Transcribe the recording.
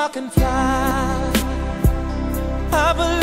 I can fly. I believe.